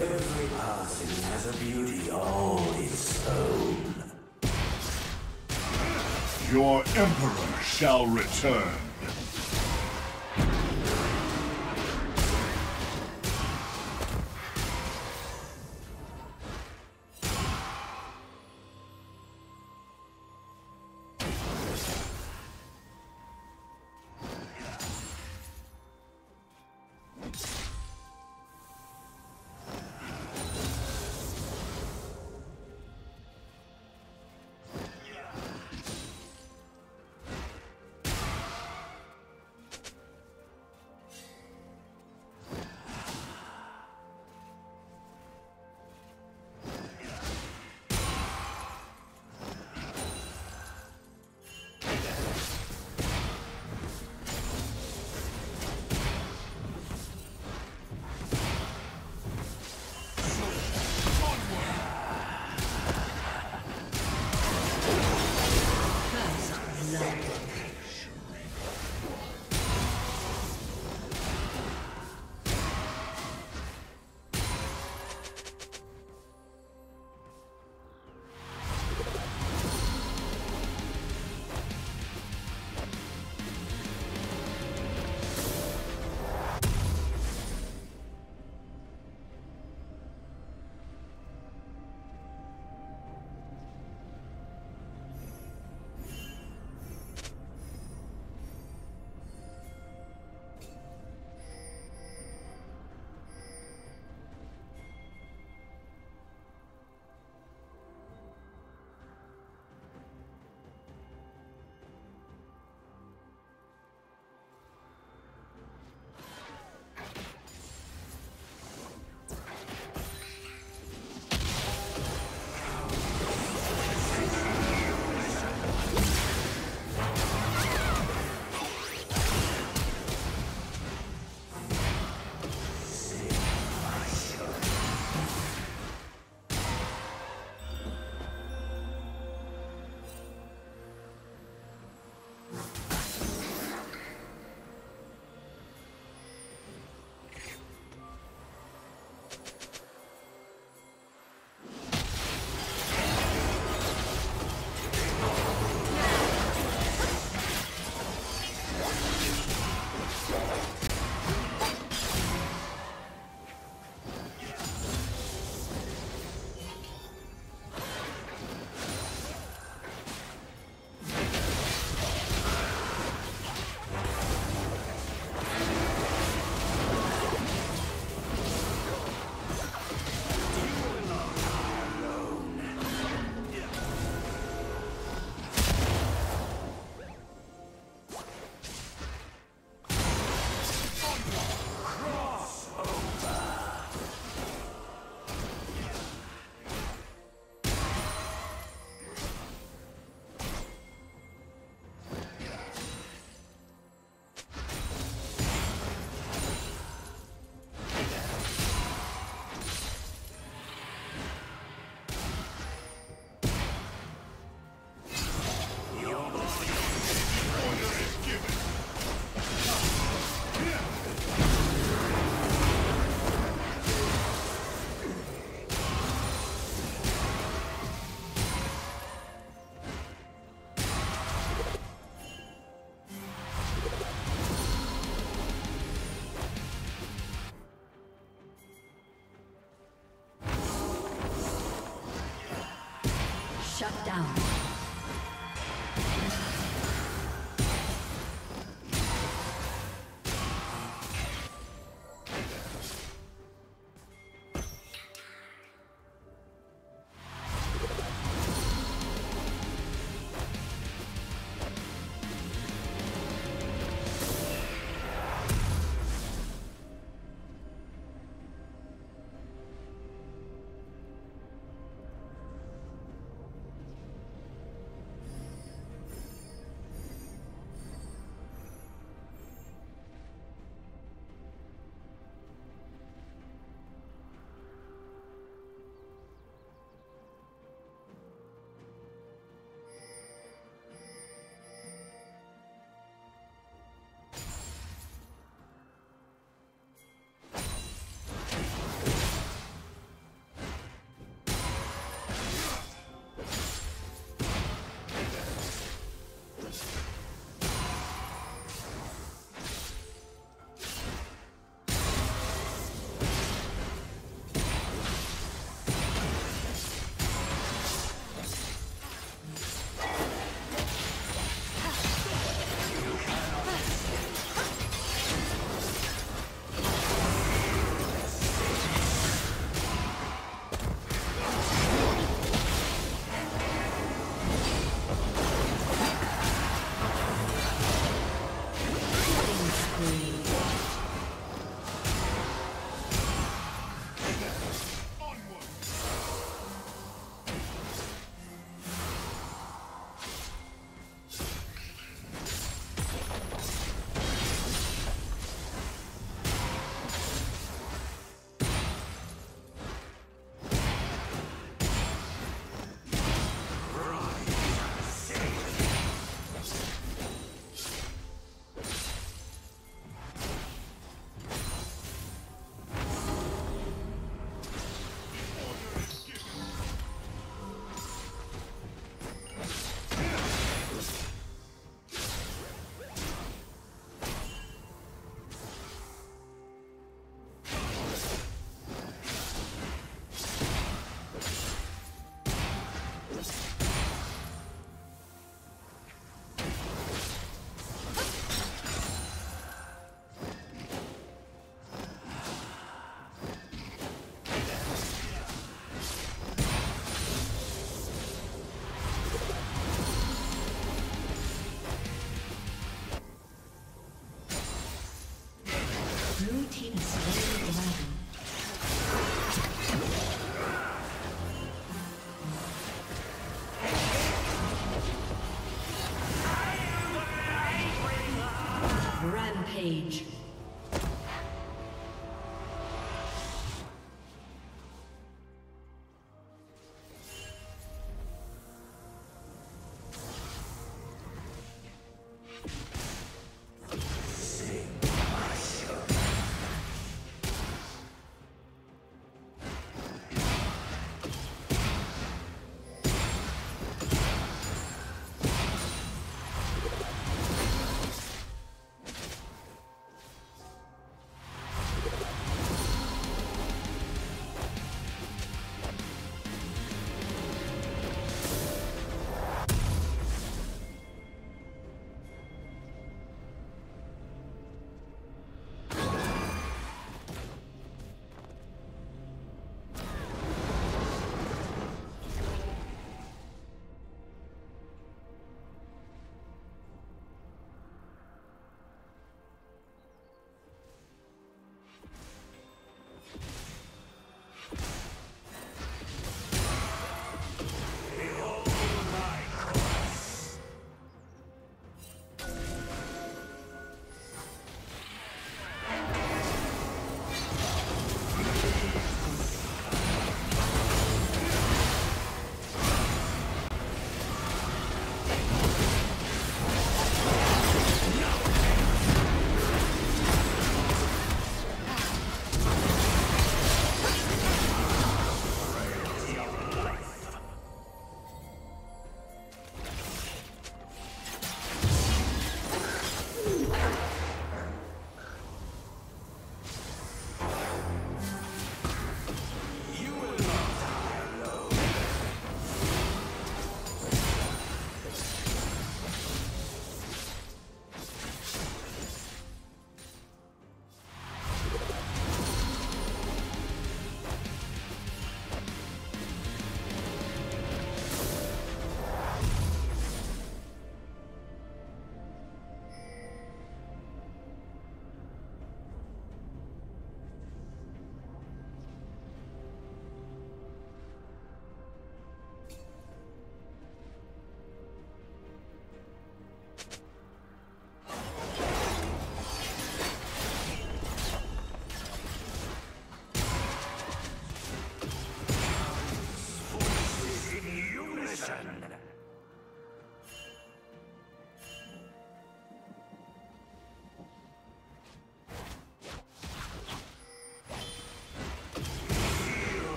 Every passing has a beauty all its own. Your Emperor shall return.